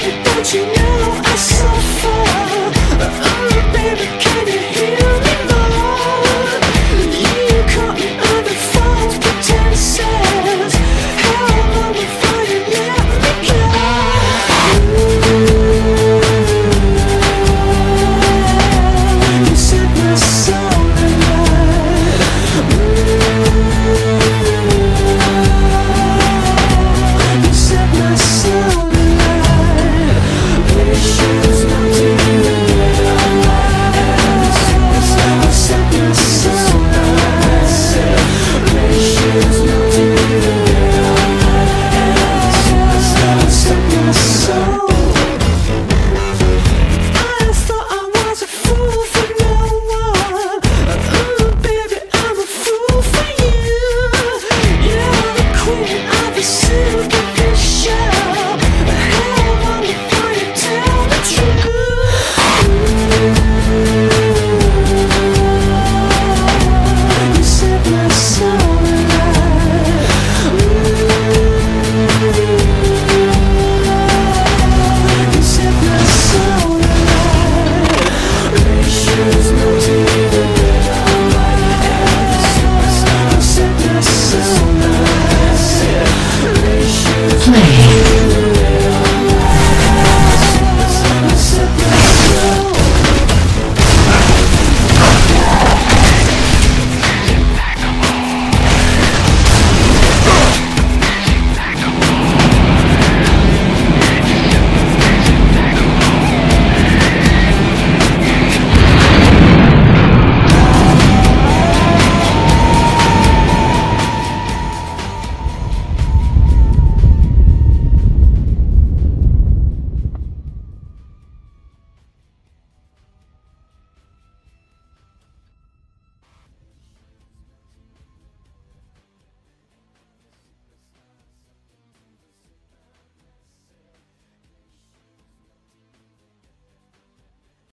Play.